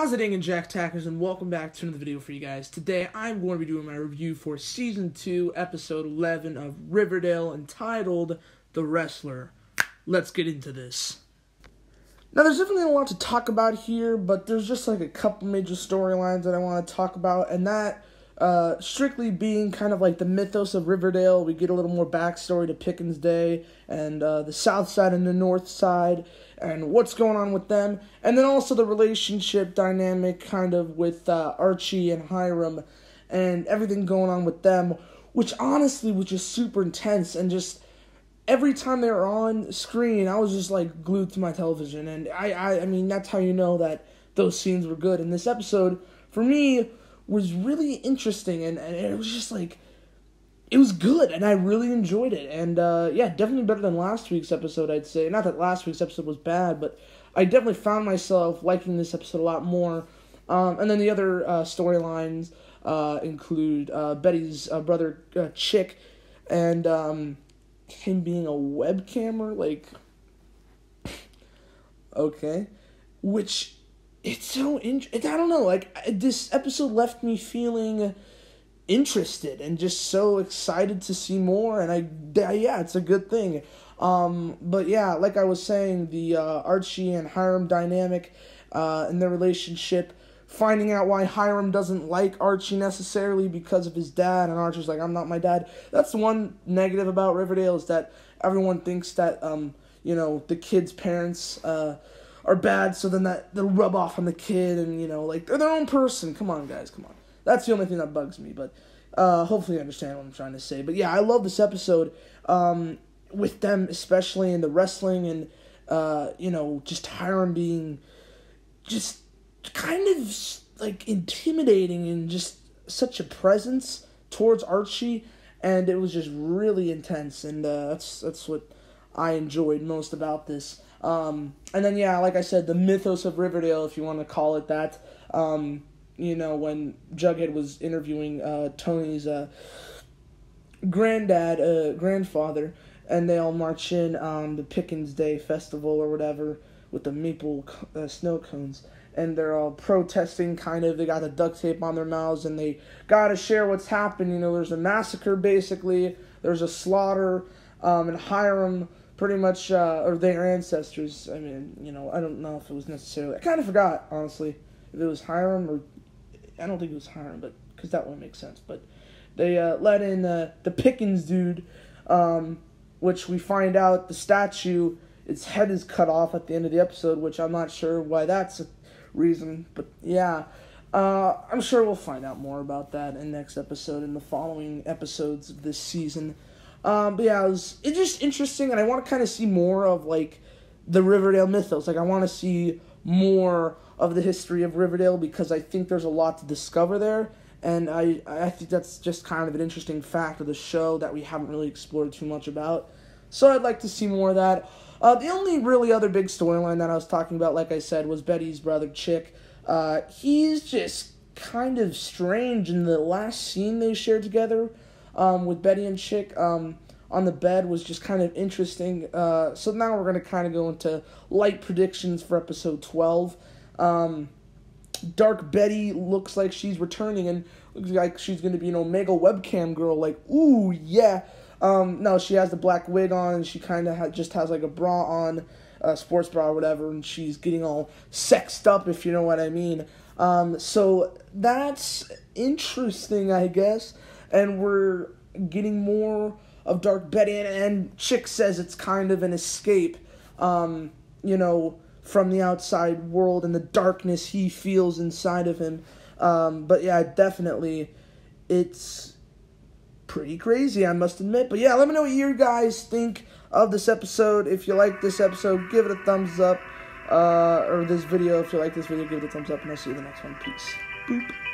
How's it going, Jack Tackers, and welcome back to another video for you guys. Today, I'm going to be doing my review for Season 2, Episode 11 of Riverdale, entitled The Wrestler. Let's get into this. Now, there's definitely a lot to talk about here, but there's just like a couple major storylines that I want to talk about, and that uh, strictly being kind of like the mythos of Riverdale. We get a little more backstory to Pickens Day and uh, the South Side and the North Side and what's going on with them. And then also the relationship dynamic kind of with uh, Archie and Hiram and everything going on with them, which honestly was just super intense and just every time they were on screen, I was just like glued to my television. And I, I, I mean, that's how you know that those scenes were good. And this episode, for me, was really interesting and, and it was just like it was good and I really enjoyed it. And uh, yeah, definitely better than last week's episode, I'd say. Not that last week's episode was bad, but I definitely found myself liking this episode a lot more. Um, and then the other uh, storylines uh, include uh, Betty's uh, brother uh, Chic and um, him being a webcammer, like okay, which it's so int- I don't know, like this episode left me feeling interested and just so excited to see more and I yeah, it's a good thing. Um but yeah, like I was saying, the uh, Archie and Hiram dynamic uh and their relationship finding out why Hiram doesn't like Archie necessarily because of his dad, and Archie's like, I'm not my dad. That's one negative about Riverdale is that everyone thinks that um, you know, the kid's parents uh are bad, so then that they'll rub off on the kid, and you know, like they're their own person. Come on, guys, come on. That's the only thing that bugs me, but uh, hopefully you understand what I'm trying to say. But yeah, I love this episode um, with them, especially in the wrestling and uh, you know, just Hiram being just kind of like intimidating and just such a presence towards Archie, and it was just really intense, and uh, that's that's what I enjoyed most about this. Um, and then yeah, like I said, the mythos of Riverdale, if you want to call it that. Um, you know, when Jughead was interviewing uh, Toni's uh, granddad, uh, grandfather, and they all march in on the Pickens Day festival or whatever with the maple uh, snow cones. And they're all protesting, kind of. They got the duct tape on their mouths, and they gotta share what's happened. You know, there's a massacre, basically. There's a slaughter, um, and Hiram pretty much, uh, or their ancestors. I mean, you know, I don't know if it was necessarily. I kind of forgot, honestly, if it was Hiram or I don't think it was Hiram, but because that one makes sense. But they uh, let in uh, the Pickens dude, um, which we find out the statue, its head is cut off at the end of the episode, which I'm not sure why that's a reason, but yeah. Uh, I'm sure we'll find out more about that in next episode and the following episodes of this season. Um, but yeah, it was, it's just interesting, and I want to kind of see more of like the Riverdale mythos. Like I want to see more of the history of Riverdale because I think there's a lot to discover there. And I, I think that's just kind of an interesting fact of the show that we haven't really explored too much about. So I'd like to see more of that. Uh, the only really other big storyline that I was talking about, like I said, was Betty's brother Chic. Uh, he's just kind of strange in the last scene they shared together um, with Betty and Chic. Um, on the bed was just kind of interesting. Uh, so now we're going to kind of go into light predictions for episode 12. Um, Dark Betty looks like she's returning and looks like she's going to be an Omega webcam girl. Like, ooh, yeah. Um, no, she has the black wig on and she kind of ha- just has like a bra on, a sports bra or whatever, and she's getting all sexed up, if you know what I mean. Um, so that's interesting, I guess. And we're getting more of Dark Betty, and, and Chic says it's kind of an escape, um, you know, from the outside world and the darkness he feels inside of him. Um, but yeah, definitely, it's pretty crazy, I must admit. But yeah, let me know what you guys think of this episode. If you like this episode, give it a thumbs up. Uh, or this video, if you like this video, give it a thumbs up, and I'll see you in the next one. Peace. Boop.